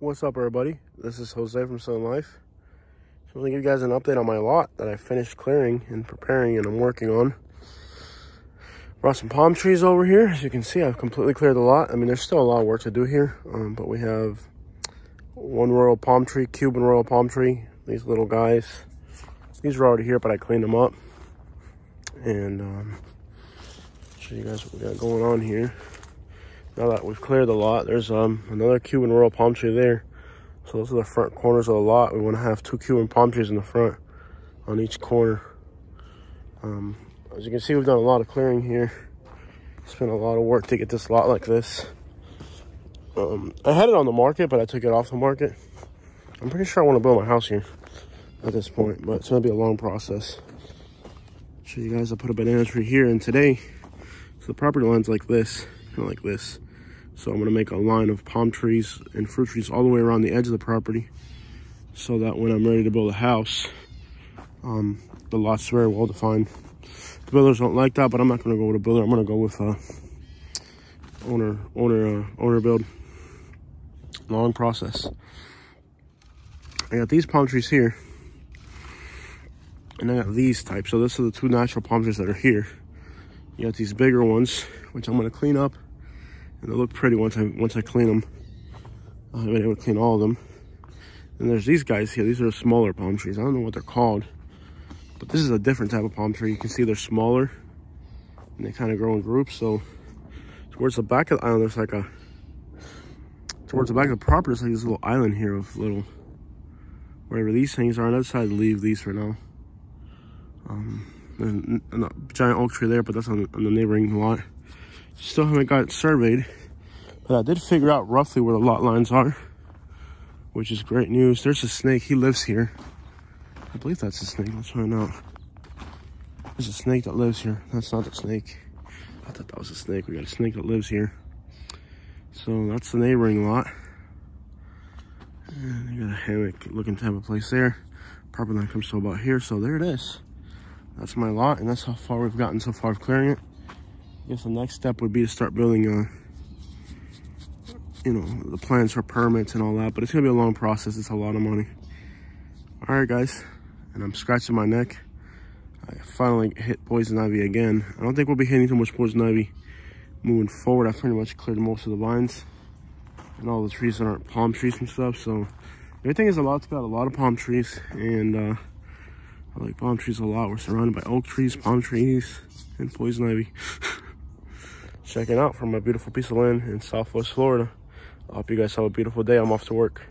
What's up, everybody? This is Jose from Southern Life. So I'm to give you guys an update on my lot that I finished clearing and preparing and I'm working on. Brought some palm trees over here. As you can see, I've completely cleared the lot. I mean, there's still a lot of work to do here, um, but we have one royal palm tree, Cuban royal palm tree. These little guys. These are already here, but I cleaned them up. And um, show you guys what we got going on here. Now that we've cleared the lot, there's um, another Cuban royal palm tree there. So those are the front corners of the lot. We want to have two Cuban palm trees in the front on each corner. Um, as you can see, we've done a lot of clearing here. Spent a lot of work to get this lot like this. Um, I had it on the market, but I took it off the market. I'm pretty sure I want to build my house here at this point, but it's going to be a long process. Show you guys, I put a banana tree here, and today, so the property line's like this, kind of like this. So I'm going to make a line of palm trees and fruit trees all the way around the edge of the property so that when I'm ready to build a house, um, the lot's very well defined. The builders don't like that, but I'm not going to go with a builder. I'm going to go with uh, owner, owner, uh, owner build. Long process. I got these palm trees here. And I got these types. So this are the two natural palm trees that are here. You got these bigger ones, which I'm going to clean up. And they look pretty once I once I clean them. I've been able to clean all of them. And there's these guys here. These are smaller palm trees. I don't know what they're called. But this is a different type of palm tree. You can see they're smaller. And they kind of grow in groups. So towards the back of the island, there's like a... Towards the back of the property, there's like this little island here of little... Wherever these things are. And I decided to leave these for now. Um, there's a giant oak tree there, but that's on, on the neighboring lot. Still haven't got it surveyed, but I did figure out roughly where the lot lines are, which is great news. There's a snake. He lives here. I believe that's a snake. Let's find out. There's a snake that lives here. That's not the snake. I thought that was a snake. We got a snake that lives here. So that's the neighboring lot. And you got a hammock looking type of place there. Property line comes to about here. So there it is. That's my lot, and that's how far we've gotten so far of clearing it. I guess the next step would be to start building, uh, you know, the plans for permits and all that. But it's gonna be a long process. It's a lot of money. All right, guys, and I'm scratching my neck. I finally hit poison ivy again. I don't think we'll be hitting too much poison ivy moving forward. I've pretty much cleared most of the vines and all the trees that aren't palm trees and stuff. So everything is a lot. It's got a lot of palm trees and. uh I like palm trees a lot. We're surrounded by oak trees, palm trees, and poison ivy. Check it out from my beautiful piece of land in Southwest Florida. I hope you guys have a beautiful day. I'm off to work.